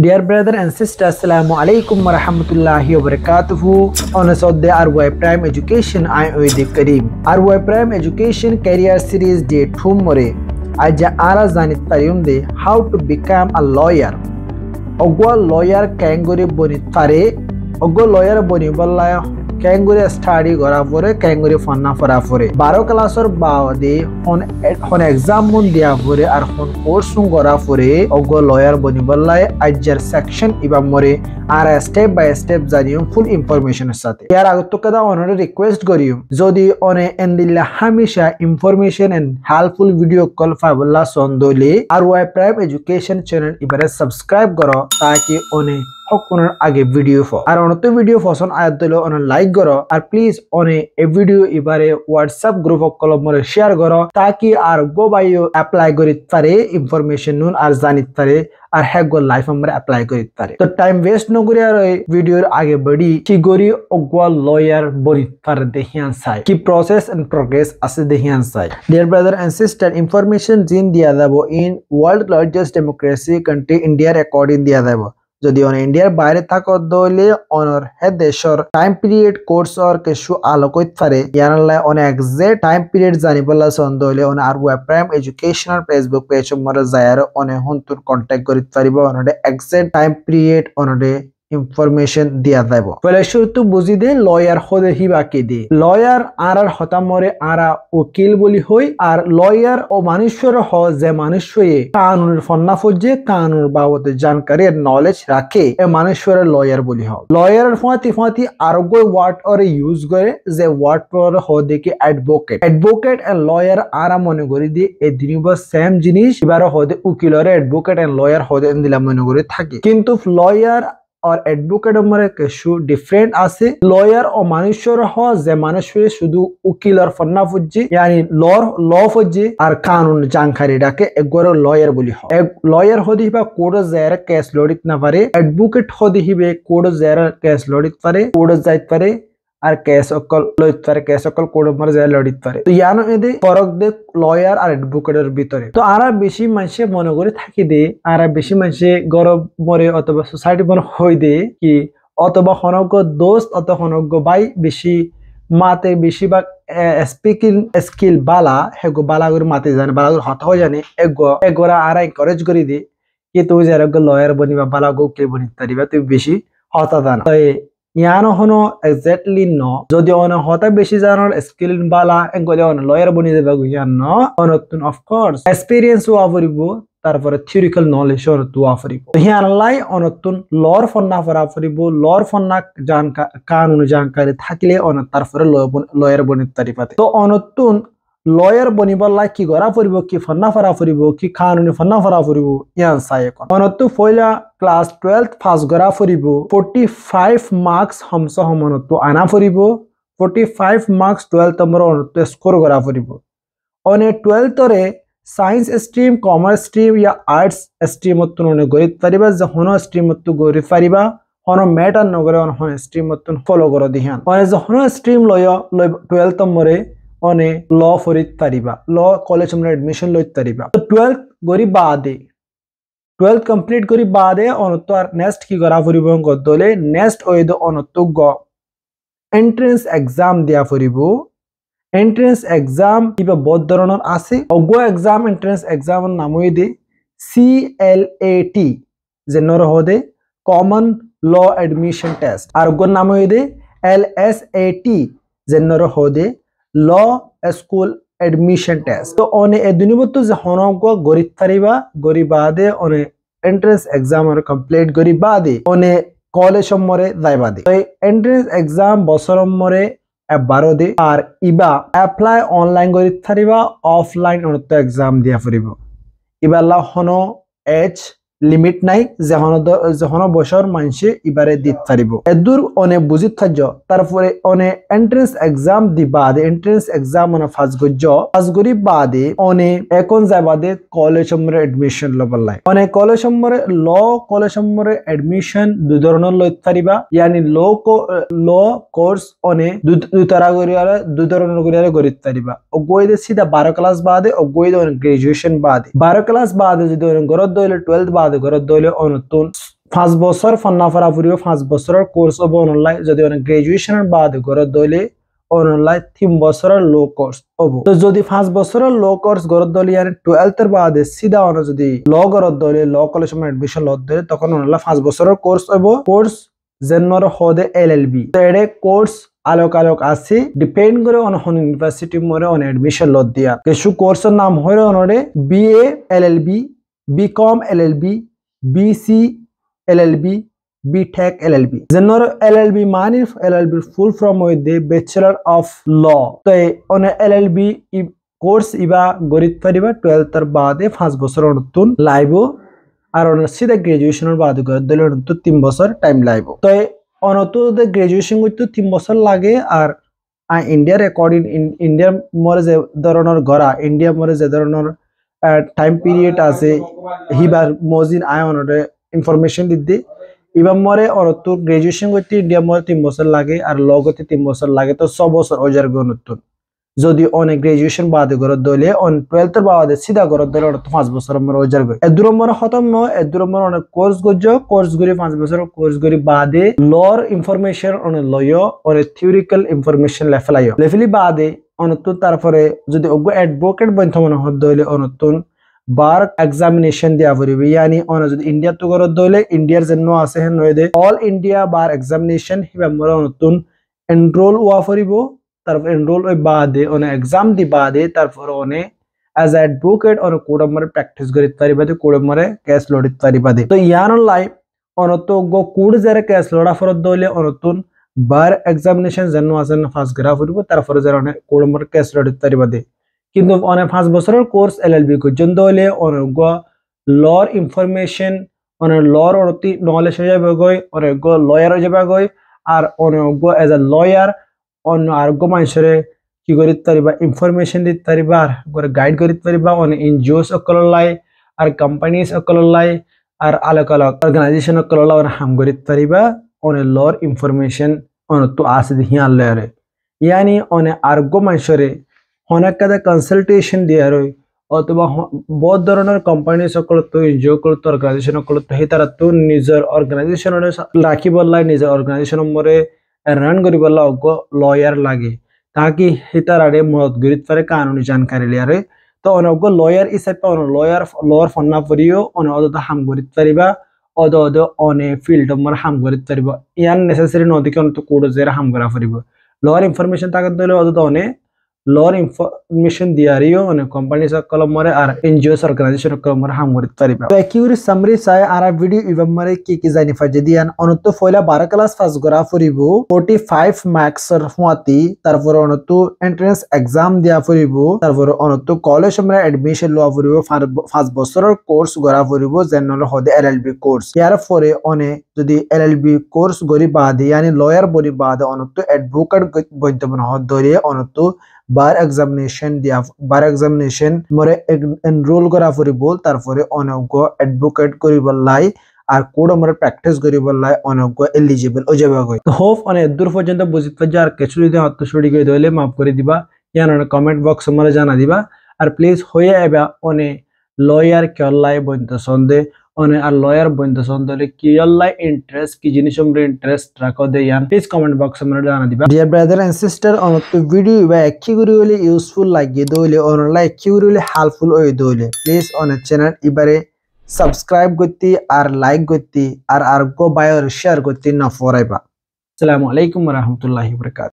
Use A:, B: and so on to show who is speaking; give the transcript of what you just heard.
A: And sister, Assalamu alaikum wa rahmatullahi wa barakatuhu. On us of the RY Prime Education, I am Uidi Karim. RY Prime Education Career Series Day 2 more. Aja ara zanit tariyum de how to become a lawyer. Ogwa lawyer kanguri boni tare. Ogwa lawyer boni কেঙ্গুরি study করা পরে কেঙ্গুরি ফন্না পড়া পরে। বারো ক্লাসের বাদে হন exam মন দিয়া পরে আর হন কোর্স করা পরে অগ লয়ার বনিবল্লাই আজ্জার সেকশন ইবা মরে আর স্টেপ বাই স্টেপ জানিও ফুল ইনফরমেশনের সাথে। ইয়ার আগত কথা অনরে রিকোয়েস্ট করিও যদি অনে এন্দিল্লা হামেশা ইনফরমেশন এন্ড হেল্পফুল ভিডিও কল ফাবল্লা সন্দলে আর ওয়াই প্রাইম এডুকেশন চ্যানেল ইবারে সাবস্ক্রাইব করো তাকি অনে আগে ভিডিও আর অনত ভিডিও ফসন আয়াত দিলে, অন লাইক করো আর প্লিজ অনে এ ভিডিও এবারে হোয়াটসঅ্যাপ গ্রুপ কলম মরে শেয়ার করো তাকি আর গো বাইও অ্যাপ্লাই করি পারে ইনফরমেশন নুন আর জানিত পারে, আর হ্যাক গো লাইফ আমরা অ্যাপ্লাই করি পারে। তো টাইম ওয়েস্ট নকরি আর এই ভিডিওর আগে বডি কি গরি অগওয়া লয়ার বরি পার দেহিয়ান সাই কি প্রসেস এন্ড প্রোগ্রেস আছে দেহিয়ান সাই dear brother and sister information জিন দিয়া যাব in world largest democracy country ইন্ডিয়ার অ্যাকর্ডিং দিয়া যাব। যদি অন ইন্ডিয়ার বাইরে থাকো দইলে অনর হে দেশর টাইম পিরিয়ড কোর্স অর কিছু আলোকিত পারে। ইয়ানলাই অন এক্সাক্ট টাইম পিরিয়ড জানি বলা সন দইলে অন আর web prime educational Facebook page মরে যায়ার অনে হুন্তুর কন্টাক্ট করিত পারিব অনডে এক্সাক্ট টাইম পিরিয়ড অনডে ইনফরমেশন দিয়া যাব। পহলে শুরু বুঝি দে লয়ার হদে হিবা কে দে। লয়ার আর আর হতামরে আরা উকিল বলি হই আর লয়ার ও মানুষের হ যে মানুষ হয়ে কানুনের ফন্না ফজ্জে কানুন বাবদে জানকারি আর নলেজ রাখে এ মানুষের লয়ার বলি হ লয়ার ফাঁতি ফাঁতি আরোগ্য ওয়ার্ড ওরে ইউজ করে যে ওয়ার্ড পর হ দেখে অ্যাডভোকেট অ্যাডভোকেট এন্ড লয়ার আরা মনে করি দিয়ে, এ দিনবার সেম জিনিস এবার হদে উকিলরে অ্যাডভোকেট এন্ড লয়ার হদে দিলা মনে করে থাকে। কিন্তু লয়ার আর অ্যাডভোকেট মরে কিছু ডিফারেন্ট আছে। লয়ার ও মানুষের হ যে মানুষের শুধু উকিল আর ফন্না ফুজি ইয়ানি লর ল ফুজি আর কানুন জানকারি ডাকে একগর লয়ার বলি হয়। লয়ার হদি বা কোড জায়রা কেস লড়িত না পারে অ্যাডভোকেট হদি হিবে কোড জায়রা কেস লড়িত পারে কোড যাইত পারে। আর কেস অকল লইত পারে কেস অকল কোড মরে যায় লড়িত তো ইয়ানো এদে ফরক দে লয়ার আর অ্যাডভোকেটের ভিতরে। তো আরা বেশি মানুষে মনে করে থাকি দে, আরা বেশি মানুষে গরব মরে অথবা সোসাইটি মনে হই দে কি অথবা হনজ্ঞ দোস্ত অথবা হনজ্ঞ বাই বেশি মাতে বেশিরভাগ স্পিকিং স্কিল বালা, হেগো বালা করে মাতে জানে, বালা করে হত হয়ে জানে এগো এগোরা আরা এনকারেজ করে দি, কি তুমি যে লয়ার বনিবা, বালা গো কে বনি তারিবা তুমি বেশি হতা জানা ইয়ানো হনো এক্স্যাক্টলি ন। যদি অন হতা বেশি জানার স্কিল বালা এঙ্গলে অন লয়ার বনি দেবা গুয়ান ন অনতুন অফ কোর্স এক্সপেরিয়েন্স ওয়া ফরিব তারপরে থিওরিক্যাল নলেজ অর তুয়া ফরিব হিয়ান লাই অনতুন লর ফন্না ফরা ফরিব লর ফন্না জান কানুন জানকারি থাকিলে অন তারপরে লয়ার বনি তারিপাতে তো অনতুন লয়াৰ বনিব লাগে কি কৰা পড়ব কি ফন্না ফরা পড়ব কি খানুনি ফন্না ফরা পড়ব ইয়ান সাই এখন মনত ফইলা ক্লাস টুয়েলভ পাস করা পড়ব ফোর্টি ফাইভ মার্কস হমস মনত আনা পড়ব ফোর্টি ফাইভ মার্কস টুয়েলভ তোমার অনত স্কোর করা পড়ব অনে টুয়েলভরে সাইন্স স্ট্রিম কমার্স স্ট্রিম ইয়া আর্টস স্ট্রিমত নে গড়ি পারিবা যে হন স্ট্রিমত তো পারিবা হন ম্যাটার নগরে হন স্ট্রিমত ফলো করো দিহান। অনে যে হন স্ট্রিম লয় লয় টুয়েলভ তোমরে অনে ল ফরিত পারিবা ল কলেজ আমরা এডমিশন লইত পারিবা তো টুয়েলভ গরি বাদে টুয়েলভ কমপ্লিট করি বাদে অনত আর নেক্সট কি করা ফুরিব গদলে নেক্সট ওই দো অনত গ এন্ট্রেন্স এক্সাম দিয়া ফুরিব এন্ট্রেন্স এক্সাম কিবা বহুত ধরনের আছে অগ এক্সাম এন্ট্রেন্স এক্সামের নাম হই দে সি এল এ টি যেনর হদে কমন ল এডমিশন টেস্ট আর অগর নাম হই দে এল এস এ টি যেনর হদে ল স্কুল এডমিশন টেস্ট তো অনে এ দুনিবত যে হনক গরিব পারিবা গরি বাদে অনে এন্ট্রেন্স এক্সাম আর কমপ্লিট গরি বাদে অনে কলেজ সম্মরে যাই বাদে তো এন্ট্রেন্স এক্সাম বছর মরে বারো দে আর ইবা এপ্লাই অনলাইন গরি পারিবা অফলাইন অনত এক্সাম দিয়া ফুরিব ইবাল্লা হন এজ লিমিট নাই, যেহন যেহন বছর মানুষে ইবারে দিত পারিব এদুর অনে বুঝিত থাকজ তারপরে অনে এন্ট্রেন্স এক্সাম দি বাদে এন্ট্রেন্স এক্সাম অনে ফাজ গজ্জ ফাজ গরি বাদে অনে এখন যায় বাদে কলেজ সম্মরে এডমিশন লবলাই অনে কলেজ সম্মরে ল কলেজ সম্মরে এডমিশন দুই ধরনের লইত পারিবা ইয়ানি ল ল কোর্স অনে দুই তারা করিয়ারে দুই ধরনের করিয়ারে গরিত পারিবা ও গইদে সিধা বারো ক্লাস বাদে ও গইদে গ্রাজুয়েশন বাদে। বারো ক্লাস বাদে যদি অনে গরত দইলে টুয়েলথ বাদে ঘরত দইলে অনতুন পাঁচ বছর ফন্না ফরা ফুরিও পাঁচ বছরের কোর্স হব অনলাই যদি অনেক গ্রাজুয়েশনের বাদ করে দলে অনলাই তিন বছরের লো কোর্স হব। তো যদি পাঁচ বছরের লো কোর্স গরত দলি আর টুয়েলথের বাদে সিধা অন যদি ল গরত দলে ল কলেজ এডমিশন লত দলে তখন অনলাই পাঁচ বছরের কোর্স হব। কোর্স জেনর হদে এল এল বি তো এডে কোর্স আলোক আলোক আছে। ডিপেন্ড করে অনহন ইউনিভার্সিটি মরে অন এডমিশন লত দিয়া। কিছু কোর্সের নাম হয়ে অনরে A L L B B com L L B B C L L B B tech L L B জেনর L L B মানে বি ফুল ফ্রম হইতে ব্যাচেলার অফ ল তো অনে এল এল বি কোর্স ইবা গরিত পারিবা টুয়েলথের বাদে পাঁচ বছর নতুন লাইব। আর সিধা গ্রাজুয়েশনের বাদে করে দিলে নতুন তিন বছর টাইম লাইব। তো অনত গ্রাজুয়েশন করতে তিন বছর লাগে আর ইন্ডিয়ার রেকর্ডিং ইন্ডিয়ার মরে যে ধরনের গড়া ইন্ডিয়া মরে যে ধরনের টাইম পিরিয়ড আছে। হিবার, মজিন আয়নরে ইনফরমেশন দিদি এবার মরে অরত গ্রাজুয়েশন করতে ইন্ডিয়া মরে তিন বছর লাগে আর ল করতে তিন বছর লাগে। তো ছ বছর ওজার নতুন যদি অনেক গ্রাজুয়েশন বাদে ঘর দলে, অন টুয়েলথের বাদে সিধা ঘর দলে অনেক পাঁচ বছর আমার ওজার গই এদুর মরে খতম ন এদুর মরে অনেক কোর্স গজ কোর্স গরি পাঁচ বছর কোর্স গরি বাদে লর ইনফরমেশন অনেক লয় অনেক থিওরিক্যাল ইনফরমেশন লেফেলাই লেফেলি বাদে অনতুন তারপরে যদি অজ্ঞ অ্যাডভোকেট বন্ধ মনে হত দলে অনতুন বার এক্সামিনেশন দিয়া পড়িবে ইয়ানি অন যদি ইন্ডিয়া তো করত দলে ইন্ডিয়ার জন্য আছে হেন the all India bar examination Hiba মরে নতুন এনরোল ওয়া পড়িব তারপর এনরোল ওই বাদে, অনে এক্সাম দি বাদে তারপর অনে এজ অ্যাডভোকেট অনে কোড মরে প্র্যাকটিস করিত পারিবা দে কোড মরে কেস লড়িত পারিবা দে। তো ইয়ান লাই অনত গো কোড যারা কেস লড়া ফরত দইলে অনতুন বার এক্সামিনেশন যেন আছে না ফার্স্ট গ্রাফ হইব, তারপরে যারা অনেক কোড কেস লড়িত পারিবা দে কিন্তু অনেক পাঁচ বছরের কোর্স এল এল বি পর্যন্ত হলে অনেক লর ইনফরমেশন অনেক লর অতি নলেজ হয়ে যাবে গই, অনেক লয়ার হয়ে যাবে গই, আর অনেক এজ এ লয়ার অন্য আরোগ্য মানুষের কি করি পারিবা ইনফরমেশন দিতে পারিবা, আর গাইড করি পারিবা, অনেক এনজিওস সকল লাই, আর কোম্পানিজ সকল লাই, আর আলোক আলোক অর্গানাইজেশন সকল লাই হাম করি পারিবা। on a lot information on to ask the hian layer yani on a argo mashore honaka the consultation dear or to both the runner companies or to enjoy culture organization of culture hitter to nizer organization or lucky ball line is organization of more run gribble logo lawyer lagi taki hitter a day more grit for a canon jan carrier तो अनगो lawyer इसे पे अन lawyer lawyer फन्ना for you अन other the हम गुरित फरिबा অদ অনে field মানে সামগ্ৰী পাৰিব ইয়াৰ নেচেচাৰী নদী কিন্তু কোড জায়গায় সামগ্ৰা ফুব লোয়াৰ ইনফৰমেশন তাকে দিলে অদ অনে ইনফরমেশন দিয়ারিও অনেক কোম্পানি সকল মরে আর এনজিওস অর্গানাইজেশন সকল মরে হাম করিত পারিবা তো একিউরি সামরি চাই আর ভিডিও ইভাম মরে কি কি জানি ফাজে দিয়ান অনত ফয়লা 12 ক্লাস ফাস গরা ফুরিব 45 মার্কসর হুয়াতি তারপর অনত এন্ট্রান্স এক্সাম দিয়া ফুরিব তারপর অনত কলেজ মরে এডমিশন লওয়া ফুরিব 5 বছরের কোর্স গরা ফুরিব জেনারেল হদে এলএলবি কোর্স ইয়ার পরে অনে যদি এলএলবি কোর্স গরি বাদে ইয়ানি লয়ার বরি বাদে অনত অ্যাডভোকেট বৈদ্যমান হদ ধরে অনত বার এক্সামিনেশন দিয়া, বার এক্সামিনেশন মরে এনরোল করা ফুরিব তারপরে অনেক এডভোকেট করিব লাই আর কোড আমার প্র্যাকটিস করিব লাই অনেক এলিজিবল ও যাবে গই হোপ অনেক দূর পর্যন্ত বুঝিত পারছি আর কিছু যদি ছড়ি গই দইলে মাফ করে দিবা ইয়ান কমেন্ট বক্স আমার জানা দিবা আর প্লিজ হয়ে এবা অনেক লয়ার কেলাই বন্ত সন্দে অনে আর লয়ার বন্ধ সন্তলে কি আল্লাহ ইন্টারেস্ট কি জিনিস আমরা ইন্টারেস্ট রাখো দে ইয়ান। প্লিজ কমেন্ট বক্স আমরা জানা দিবা। ডিয়ার ব্রাদার এন্ড সিস্টার অনত ভিডিও বা একই করে হলে ইউজফুল লাগিয়ে দইলে অনলা একই করে হলে হেল্পফুল হয়ে দইলে। প্লিজ অনেক চ্যানেল এবারে সাবস্ক্রাইব করতে আর লাইক করতে আর আর গো বায়োর শেয়ার করতে না ফরাইবা আসসালামু আলাইকুম রহমতুল্লাহি বরকাত